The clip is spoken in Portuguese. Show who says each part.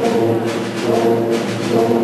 Speaker 1: Música